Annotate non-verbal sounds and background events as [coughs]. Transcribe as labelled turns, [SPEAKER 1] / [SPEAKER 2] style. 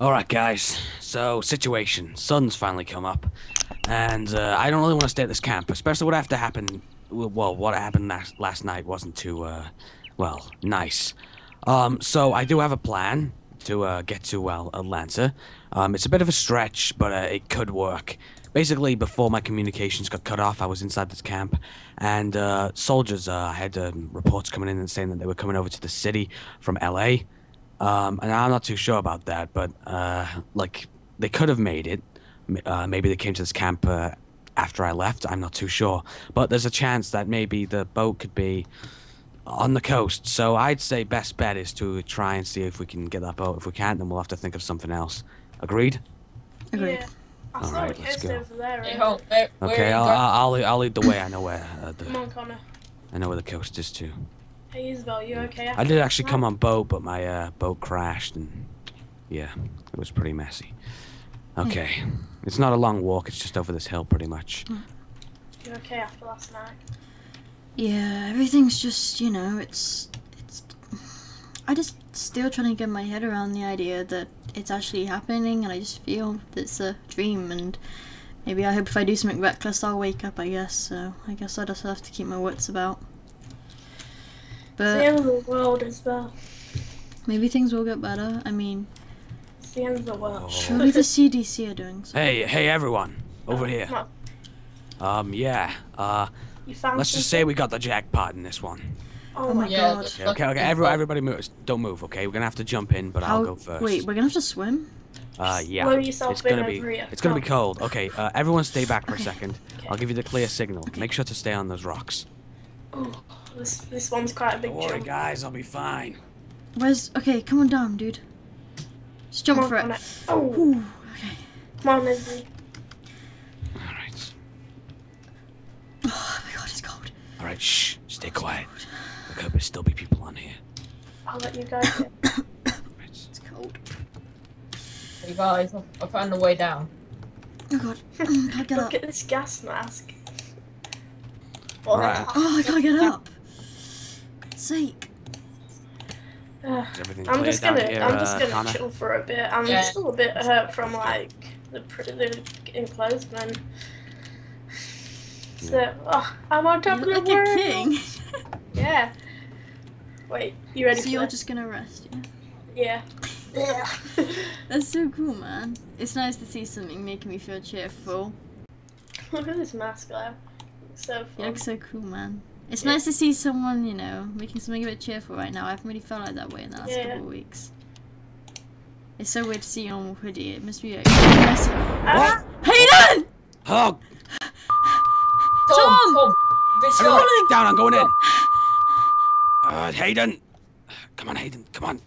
[SPEAKER 1] Alright, guys. So, situation. Sun's finally come up. And uh, I don't really want to stay at this camp, especially what after happened. Well, what happened last, last night wasn't too, uh, well, nice. Um, so I do have a plan to uh, get to, well, Atlanta. Um, it's a bit of a stretch, but uh, it could work. Basically, before my communications got cut off, I was inside this camp, and uh, soldiers uh, had um, reports coming in and saying that they were coming over to the city from LA. Um, and I'm not too sure about that, but uh, like they could have made it. Uh, maybe they came to this camp uh, after I left. I'm not too sure, but there's a chance that maybe the boat could be on the coast. So I'd say best bet is to try and see if we can get that boat. If we can't, then we'll have to think of something else. Agreed?
[SPEAKER 2] Agreed.
[SPEAKER 3] Yeah. I
[SPEAKER 1] All
[SPEAKER 3] saw
[SPEAKER 1] right,
[SPEAKER 3] the
[SPEAKER 1] let's go.
[SPEAKER 3] there. Right?
[SPEAKER 2] hold, where, where
[SPEAKER 1] Okay,
[SPEAKER 2] are
[SPEAKER 1] I'll,
[SPEAKER 2] going?
[SPEAKER 1] I'll, I'll, lead- I'll lead the way. I know where uh,
[SPEAKER 3] Come on, Connor.
[SPEAKER 1] I know where the coast is too.
[SPEAKER 3] Hey, Isabel, you okay?
[SPEAKER 1] I did actually come on boat, but my uh, boat crashed, and yeah, it was pretty messy. Okay, it's not a long walk. It's just over this hill, pretty much.
[SPEAKER 3] You okay after last night?
[SPEAKER 4] Yeah, everything's just, you know, it's it's I just still trying to get my head around the idea that it's actually happening and I just feel that it's a dream and maybe I hope if I do something reckless I'll wake up, I guess. So I guess I just have to keep my wits about.
[SPEAKER 3] It's the
[SPEAKER 4] But
[SPEAKER 3] end of the world, as well.
[SPEAKER 4] maybe things will get better. I mean,
[SPEAKER 3] It's the end of the world.
[SPEAKER 4] surely the CDC are doing something.
[SPEAKER 1] Hey, hey, everyone, over here. Um, yeah. Uh,
[SPEAKER 3] You found
[SPEAKER 1] let's just say we got the jackpot in this one.
[SPEAKER 3] Oh,
[SPEAKER 4] Oh
[SPEAKER 3] my
[SPEAKER 4] my
[SPEAKER 2] yeah,
[SPEAKER 4] god.
[SPEAKER 1] Okay, okay, okay.
[SPEAKER 2] fucking
[SPEAKER 1] Every, everybody, move. Don't move. Okay, we're gonna have to jump in, but I'll
[SPEAKER 4] How-
[SPEAKER 1] go first.
[SPEAKER 4] Wait, we're gonna have to swim?
[SPEAKER 1] Uh, yeah. It's gonna be. It's gonna be cold. Okay. Uh, everyone, stay back for a second.
[SPEAKER 3] Okay.
[SPEAKER 1] I'll give you the clear signal. Make sure to stay on those rocks.
[SPEAKER 3] Oh, this this one's quite a big
[SPEAKER 1] Don't worry,
[SPEAKER 3] jump.
[SPEAKER 1] guys. I'll be fine.
[SPEAKER 4] Where's okay, come on down, dude. Just jump
[SPEAKER 3] on,
[SPEAKER 4] for it.
[SPEAKER 3] Connor. Oh,
[SPEAKER 4] Ooh, okay.
[SPEAKER 3] come on, Izzy.
[SPEAKER 1] All right. [sighs]
[SPEAKER 4] Oh my god, it's cold.
[SPEAKER 1] All right. Shh. Stay quiet. I hope There could still be people on here.
[SPEAKER 3] I'll let you guys go.
[SPEAKER 1] Right. [coughs]
[SPEAKER 4] It's cold.
[SPEAKER 2] Hey guys, I- I found the way down.
[SPEAKER 4] Oh god. Mm, I can't get up.
[SPEAKER 3] Look at this gas mask.
[SPEAKER 1] Right.
[SPEAKER 4] Oh, I can't get up. God's sake.
[SPEAKER 3] Ugh.
[SPEAKER 1] Is everything
[SPEAKER 3] I'm just gonna,
[SPEAKER 1] here,
[SPEAKER 3] I'm just
[SPEAKER 1] uh,
[SPEAKER 3] gonna
[SPEAKER 1] Connor?
[SPEAKER 3] chill for a bit. I'm
[SPEAKER 2] Yeah.
[SPEAKER 3] still a bit hurt from like the pr- the enclosement. So, oh, I'm on top
[SPEAKER 4] You
[SPEAKER 3] of
[SPEAKER 4] look
[SPEAKER 3] the
[SPEAKER 4] like a
[SPEAKER 3] world.
[SPEAKER 4] king. [laughs]
[SPEAKER 3] Yeah. Wait, you ready
[SPEAKER 4] so
[SPEAKER 3] for
[SPEAKER 4] you're
[SPEAKER 3] this?
[SPEAKER 4] just gonna rest, yeah?
[SPEAKER 3] Yeah. Yeah. [laughs]
[SPEAKER 4] That's so cool, man. It's nice to see something making me feel cheerful. [laughs]
[SPEAKER 3] Look at this mask, Leo. It's so
[SPEAKER 4] You look so cool, man. It's
[SPEAKER 3] Yeah.
[SPEAKER 4] nice to see someone, you know, making something a bit cheerful right now. I haven't really felt like that way in the last
[SPEAKER 3] Yeah.
[SPEAKER 4] couple of weeks. It's so weird to see you on hoodie. It must be like, messy.
[SPEAKER 3] Ah!
[SPEAKER 4] Hayden!
[SPEAKER 1] Oh,
[SPEAKER 2] Tom!
[SPEAKER 4] Tom!
[SPEAKER 2] Tom!
[SPEAKER 1] Everyone, down. I'm going in. Uh, Hayden. Come on, Hayden. Come on.